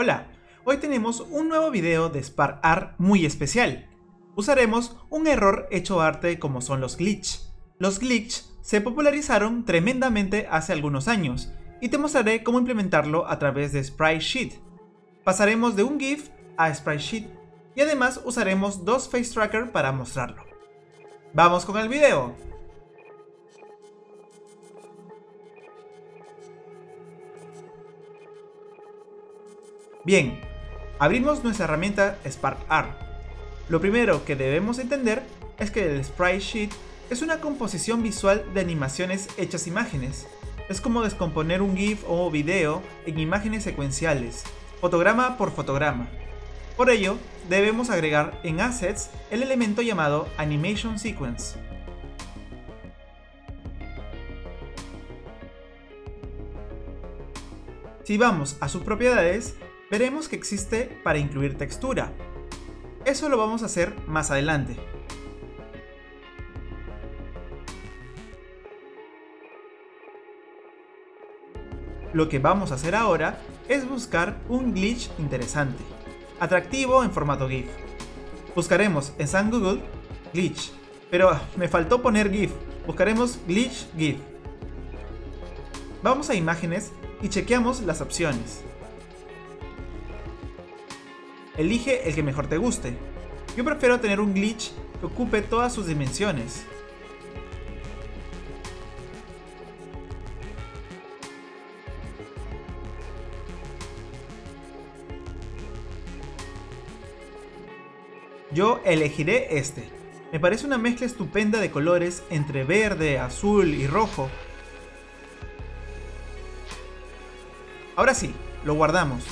Hola, hoy tenemos un nuevo video de SparkArt muy especial. Usaremos un error hecho arte como son los glitch. Los glitch se popularizaron tremendamente hace algunos años y te mostraré cómo implementarlo a través de SpriteSheet. Pasaremos de un GIF a SpriteSheet y además usaremos dos Face Tracker para mostrarlo. ¡Vamos con el video! Bien, abrimos nuestra herramienta SparkArt. Lo primero que debemos entender es que el Sprite Sheet es una composición visual de animaciones hechas imágenes. Es como descomponer un GIF o video en imágenes secuenciales, fotograma por fotograma. Por ello, debemos agregar en Assets el elemento llamado Animation Sequence. Si vamos a sus propiedades, veremos que existe para incluir textura. Eso lo vamos a hacer más adelante. Lo que vamos a hacer ahora es buscar un glitch interesante, atractivo en formato GIF. Buscaremos en San Google glitch, pero me faltó poner GIF, buscaremos glitch GIF. Vamos a imágenes y chequeamos las opciones. Elige el que mejor te guste. Yo prefiero tener un glitch que ocupe todas sus dimensiones. Yo elegiré este. Me parece una mezcla estupenda de colores entre verde, azul y rojo. Ahora sí, lo guardamos.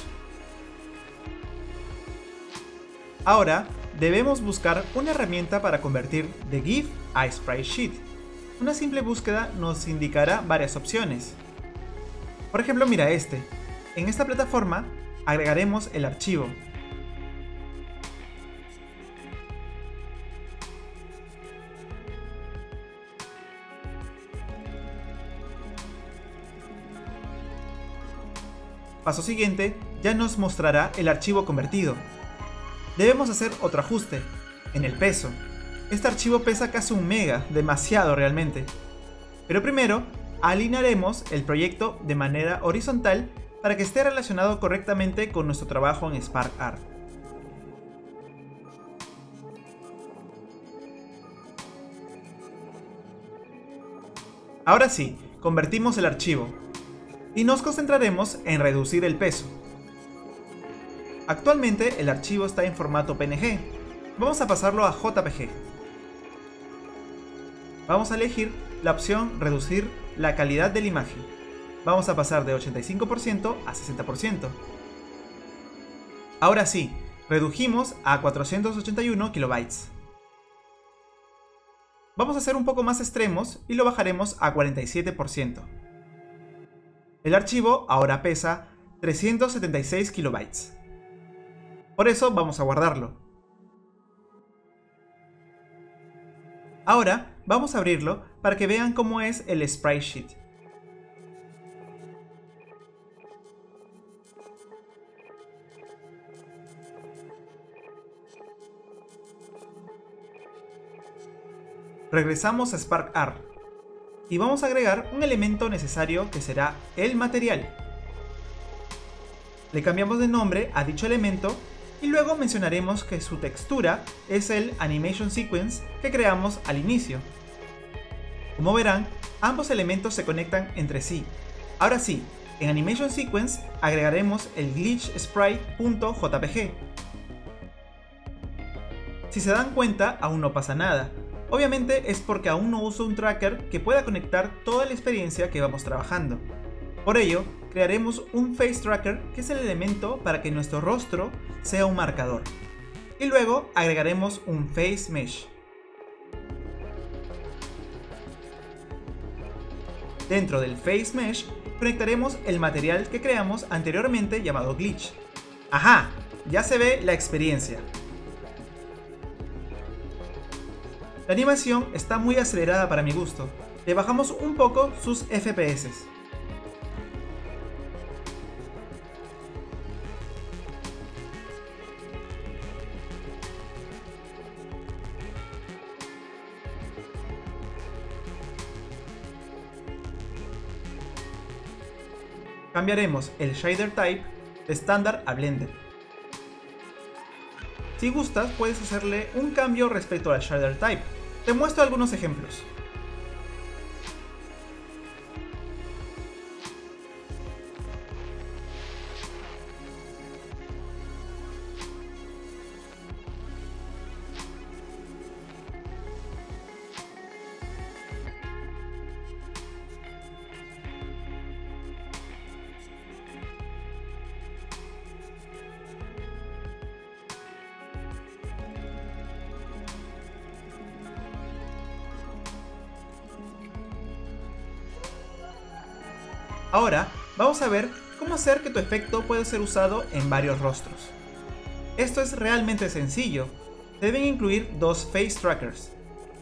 Ahora, debemos buscar una herramienta para convertir de GIF a SpriteSheet. Una simple búsqueda nos indicará varias opciones. Por ejemplo, mira este. En esta plataforma agregaremos el archivo. Paso siguiente, ya nos mostrará el archivo convertido debemos hacer otro ajuste, en el peso. Este archivo pesa casi un mega, demasiado realmente. Pero primero, alinearemos el proyecto de manera horizontal para que esté relacionado correctamente con nuestro trabajo en SparkArt. Ahora sí, convertimos el archivo y nos concentraremos en reducir el peso. Actualmente el archivo está en formato PNG. Vamos a pasarlo a JPG. Vamos a elegir la opción reducir la calidad de la imagen. Vamos a pasar de 85% a 60%. Ahora sí, redujimos a 481 kilobytes. Vamos a ser un poco más extremos y lo bajaremos a 47%. El archivo ahora pesa 376 kilobytes. Por eso vamos a guardarlo. Ahora vamos a abrirlo para que vean cómo es el sprite sheet. Regresamos a SparkArt y vamos a agregar un elemento necesario que será el material. Le cambiamos de nombre a dicho elemento y luego mencionaremos que su textura es el Animation Sequence que creamos al inicio. Como verán, ambos elementos se conectan entre sí. Ahora sí, en Animation Sequence agregaremos el glitch sprite.jpg. Si se dan cuenta, aún no pasa nada. Obviamente es porque aún no uso un tracker que pueda conectar toda la experiencia que vamos trabajando. Por ello, crearemos un Face Tracker que es el elemento para que nuestro rostro sea un marcador. Y luego agregaremos un Face Mesh. Dentro del Face Mesh conectaremos el material que creamos anteriormente llamado Glitch. ¡Ajá! Ya se ve la experiencia. La animación está muy acelerada para mi gusto. Le bajamos un poco sus FPS. Cambiaremos el shader type de estándar a blended. Si gustas, puedes hacerle un cambio respecto al shader type. Te muestro algunos ejemplos. Ahora vamos a ver cómo hacer que tu efecto pueda ser usado en varios rostros. Esto es realmente sencillo, deben incluir dos face trackers.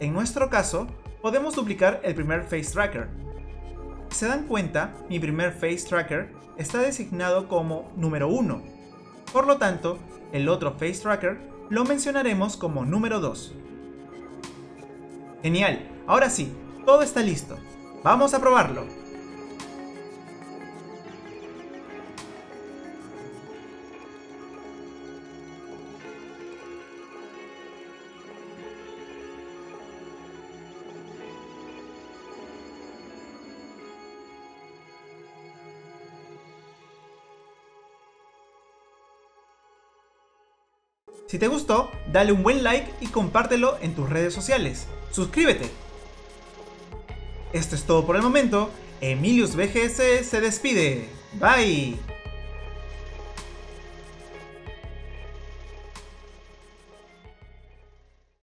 En nuestro caso, podemos duplicar el primer face tracker. Si se dan cuenta, mi primer face tracker está designado como número 1. Por lo tanto, el otro face tracker lo mencionaremos como número 2. Genial, ahora sí, todo está listo. Vamos a probarlo. Si te gustó, dale un buen like y compártelo en tus redes sociales. ¡Suscríbete! Esto es todo por el momento. Emilius BGS se despide. Bye.